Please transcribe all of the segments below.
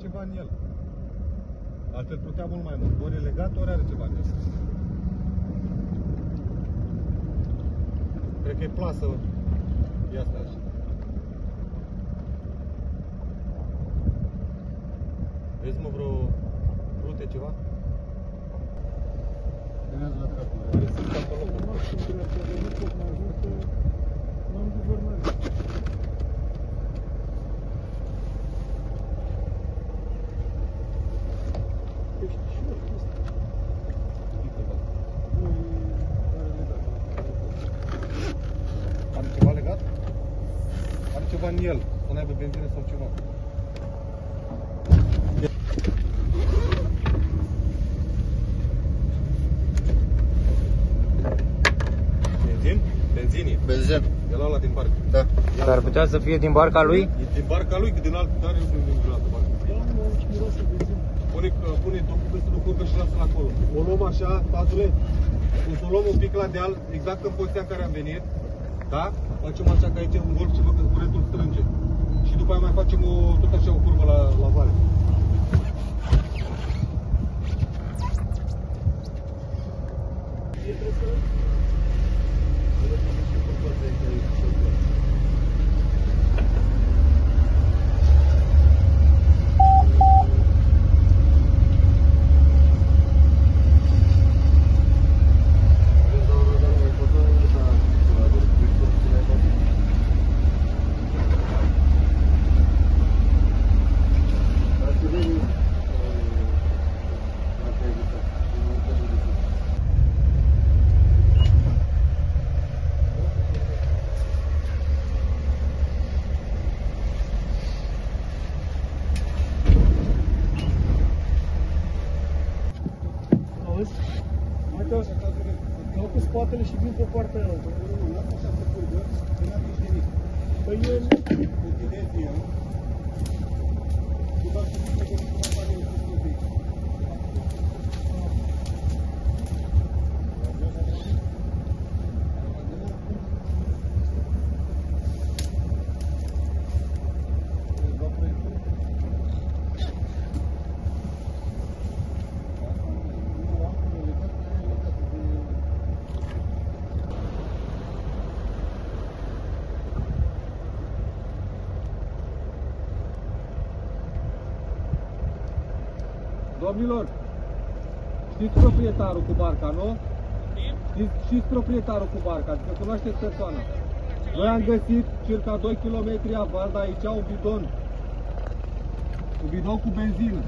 ceva în el. Altfel plutea mult mai mult. Ori e legat, ori are ceva în el. Cred că e plasă. Ia asta așa. Vezi mă vreo plute ceva? Venează la capul. Care sunt acolo? Maxim de la venit tot mai ajută. N-am guvernare. Peștișor, ăsta. Nu, e are legat. Are ceva legat? Are ceva în el, să n-aibă benzină sau ceva. Benzin? Benzinii. Benzin. E la ăla din barcă. Da. Dar ar putea să fie din barca lui? E din barca lui, că din alt, dar eu nu din altă barcă. Da, mă, aici miroase benzin. Pune, pune tocul peste lucruri și lasă-l acolo. O luăm așa, tatăle, o să o luăm un pic la deal, exact în poziția în care am venit, da? Facem așa că aici e un golf și vă că curentul strânge. Și după aia mai facem o, tot așa o curbă la, la vale. Auzi? Cu spatele și vin pe partea aia. Păi e... Domnilor, știți proprietarul cu barca, nu? Știți, știți proprietarul cu barca, adică cunoașteți persoana. Noi am găsit circa 2 km aval, dar aici un bidon. Un bidon cu benzină.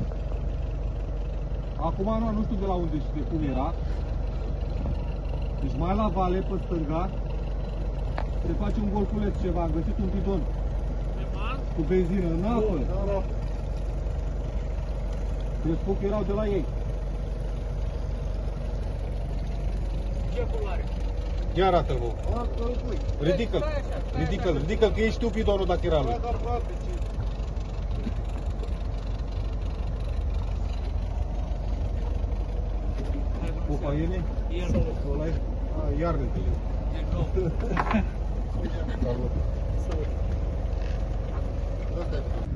Acum nu, nu știu de la unde și de cum era. Deci mai la vale, pe stânga, se face un golfuleț ceva, am găsit un bidon. Cu benzină în apă. Da, da. Presupun că erau de la ei. Ce culoare? Ia arată-l, vă. Ridică-l, ridică-l, ridică-l, că ești tu bidonul dacă era lui. Ufa, ele? Ăla e? A, iar ne întâlnim. Salut. Asta e.